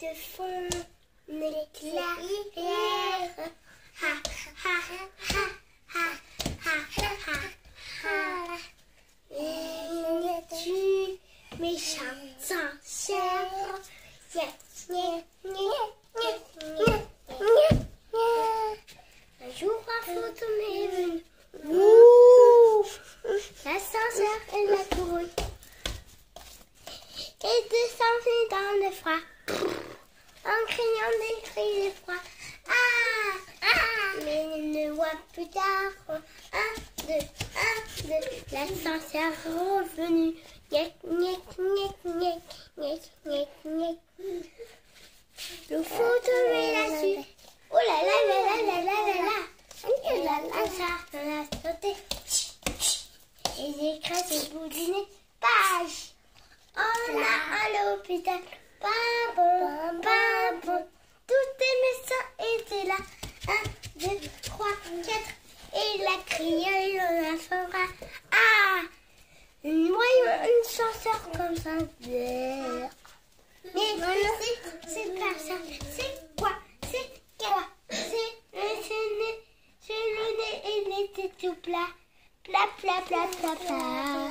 de fond, l'éclair. Ha, ha, ha, ha, ha, ha, ha. Es-tu méchant sorcière? Nya, nya, nya, nya, nya, nya, nya. Un jour, un fantôme est venu. Ouh. La sorcière, elle a couru. Et descendu dans le froid. En criant des de froid. Ah, ah. Mais une voix plus tard. Un, deux, un, deux. La sorcière revenue. Le fantôme est là-dessus. Oh là là là là là là là là. Oh là là, ça a sauté. Et j'ai écrasé le bout du nez. Page. On a à l'hôpital. Pam, quatre. Et la crié dans la forêt. Ah Voyons une sorcière comme ça. Mais c'est c'est pas ça. C'est quoi? C'est quoi? C'est le nez. C'est le nez. Il était tout plat. Plat, plat, plat, plat, plat.